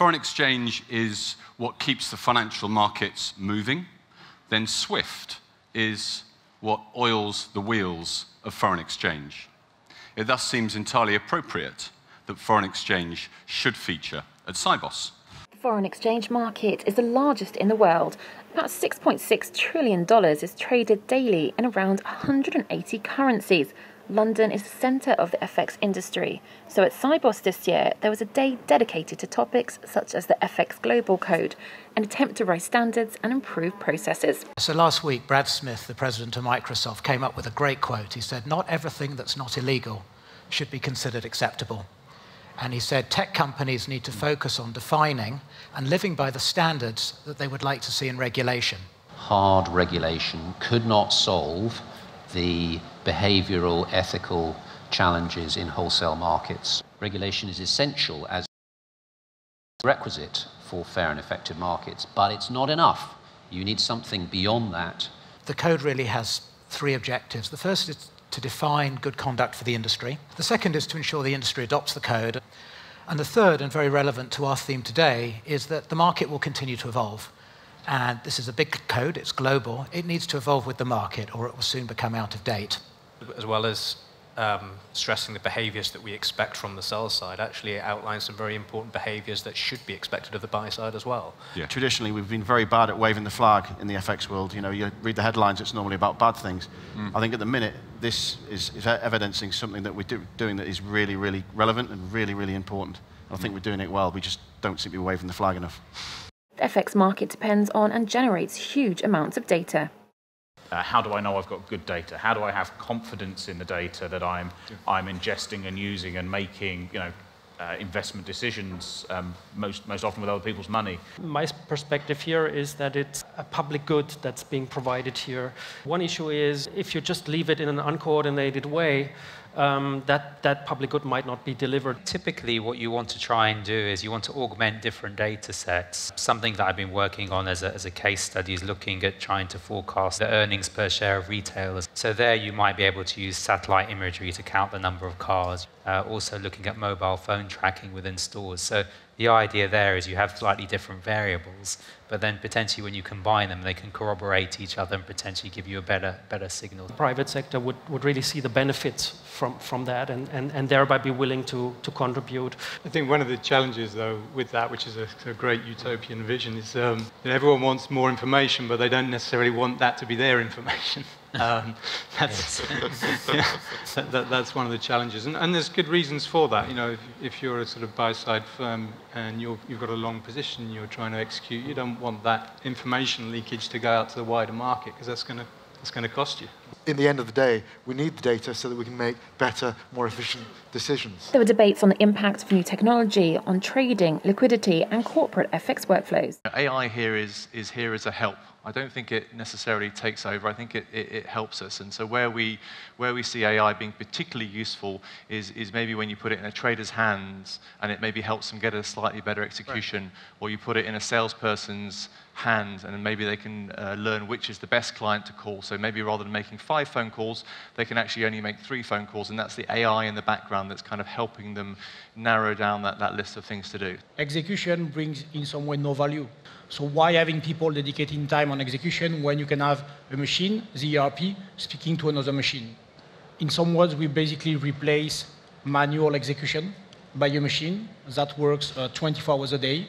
foreign exchange is what keeps the financial markets moving, then SWIFT is what oils the wheels of foreign exchange. It thus seems entirely appropriate that foreign exchange should feature at Sibos. The foreign exchange market is the largest in the world. About $6.6 trillion is traded daily in around 180 currencies. London is the centre of the FX industry. So at Sibos this year, there was a day dedicated to topics such as the FX Global Code, an attempt to raise standards and improve processes. So last week, Brad Smith, the president of Microsoft, came up with a great quote. He said, Not everything that's not illegal should be considered acceptable. And he said tech companies need to focus on defining and living by the standards that they would like to see in regulation. Hard regulation could not solve the behavioral, ethical challenges in wholesale markets. Regulation is essential as requisite for fair and effective markets, but it's not enough. You need something beyond that. The code really has three objectives. The first is to define good conduct for the industry. The second is to ensure the industry adopts the code. And the third, and very relevant to our theme today, is that the market will continue to evolve. And this is a big code, it's global. It needs to evolve with the market, or it will soon become out of date. As well as um, stressing the behaviors that we expect from the sell side, actually it outlines some very important behaviors that should be expected of the buy side as well. Yeah. Traditionally, we've been very bad at waving the flag in the FX world. You know, you read the headlines, it's normally about bad things. Mm. I think at the minute, this is, is evidencing something that we're do, doing that is really, really relevant and really, really important. And I think mm. we're doing it well. We just don't seem to be waving the flag enough. The FX market depends on and generates huge amounts of data. Uh, how do I know I've got good data? How do I have confidence in the data that I'm, I'm ingesting and using and making, you know, uh, investment decisions um, most, most often with other people's money. My perspective here is that it's a public good that's being provided here. One issue is if you just leave it in an uncoordinated way, um, that, that public good might not be delivered. Typically, what you want to try and do is you want to augment different data sets. Something that I've been working on as a, as a case study is looking at trying to forecast the earnings per share of retailers. So, there you might be able to use satellite imagery to count the number of cars, uh, also looking at mobile phone tracking within stores. So, the idea there is you have slightly different variables, but then potentially when you combine them, they can corroborate each other and potentially give you a better, better signal. The private sector would, would really see the benefits from, from that and, and, and thereby be willing to, to contribute. I think one of the challenges, though, with that, which is a, a great utopian vision, is um, that everyone wants more information, but they don't necessarily want that to be their information. Um, that's, yeah, that, that, that's one of the challenges. And, and, there's good reasons for that. You know, if, if you're a sort of buy-side firm and you have got a long position you're trying to execute, you don't want that information leakage to go out to the wider market because that's going to that's going to cost you. In the end of the day, we need the data so that we can make better, more efficient decisions. There were debates on the impact of new technology on trading, liquidity, and corporate FX workflows. AI here is, is here as a help I don't think it necessarily takes over. I think it, it, it, helps us. And so where we, where we see AI being particularly useful is, is maybe when you put it in a trader's hands and it maybe helps them get a slightly better execution, right. or you put it in a salesperson's hands and maybe they can uh, learn which is the best client to call. So maybe rather than making five phone calls, they can actually only make three phone calls. And that's the AI in the background that's kind of helping them narrow down that, that list of things to do. Execution brings in some way no value. So why having people dedicating time on execution when you can have a machine, the ERP, speaking to another machine? In some words, we basically replace manual execution by a machine that works uh, 24 hours a day,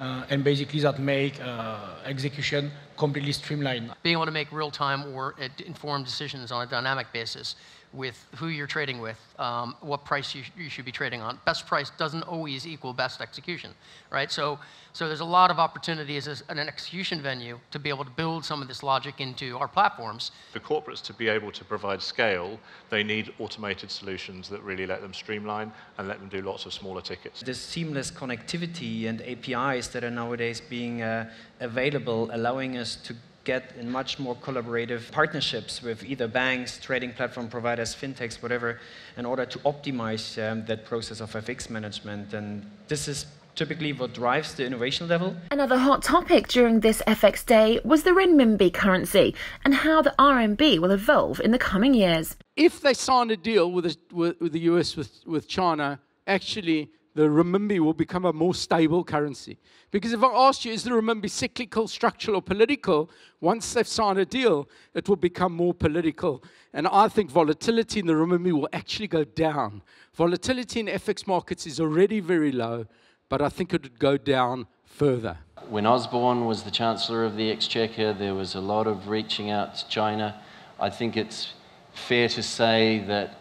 and basically that make uh, execution completely streamlined. Being able to make real-time or informed decisions on a dynamic basis with who you're trading with, um, what price you, you, should be trading on. Best price doesn't always equal best execution, right? So, so there's a lot of opportunities as an execution venue to be able to build some of this logic into our platforms. For corporates to be able to provide scale, they need automated solutions that really let them streamline and let them do lots of smaller tickets. The seamless connectivity and APIs that are nowadays being uh, available, allowing us to get in much more collaborative partnerships with either banks, trading platform providers, fintechs, whatever, in order to optimize um, that process of FX management. And this is typically what drives the innovation level. Another hot topic during this FX day was the renminbi currency and how the RMB will evolve in the coming years. If they sign a deal with the, with, with the US with, with China, actually the renminbi will become a more stable currency. Because if I asked you, is the renminbi cyclical, structural, or political, once they've signed a deal, it will become more political. And I think volatility in the renminbi will actually go down. Volatility in FX markets is already very low, but I think it would go down further. When Osborne was the Chancellor of the Exchequer, there was a lot of reaching out to China. I think it's fair to say that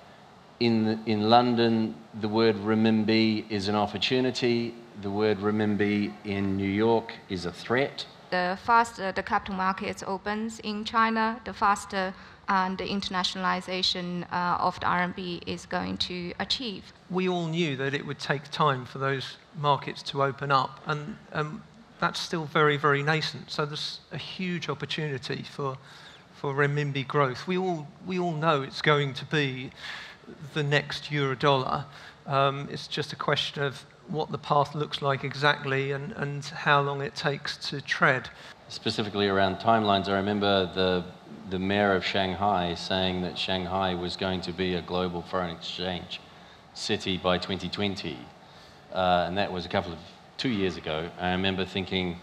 in, in London, the word renminbi is an opportunity. The word renminbi in New York is a threat. The faster the capital markets opens in China, the faster and the internationalization uh, of the RMB is going to achieve. We all knew that it would take time for those markets to open up, and um, that's still very, very nascent. So there's a huge opportunity for, for renminbi growth. We all, we all know it's going to be the next euro dollar. Um, it's just a question of what the path looks like exactly and, and how long it takes to tread. Specifically around timelines, I remember the, the mayor of Shanghai saying that Shanghai was going to be a global foreign exchange city by 2020. Uh, and that was a couple of, two years ago. I remember thinking,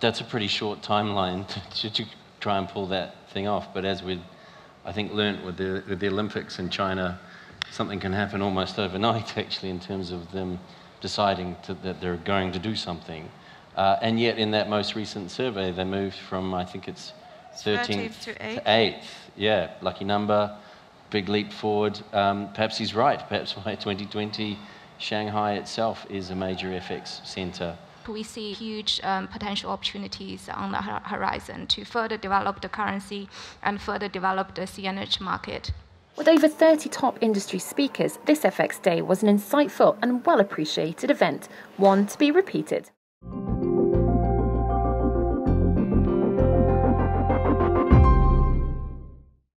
that's a pretty short timeline to, to try and pull that thing off. But as we I think, learnt with the, with the Olympics in China, something can happen almost overnight, actually, in terms of them deciding to, that they're going to do something. Uh, and yet, in that most recent survey, they moved from, I think it's 13th to 8th. 8th. Yeah, lucky number, big leap forward. Um, perhaps he's right. Perhaps by 2020, Shanghai itself is a major FX center we see huge um, potential opportunities on the horizon to further develop the currency and further develop the CNH market. With over 30 top industry speakers, this FX Day was an insightful and well appreciated event, one to be repeated.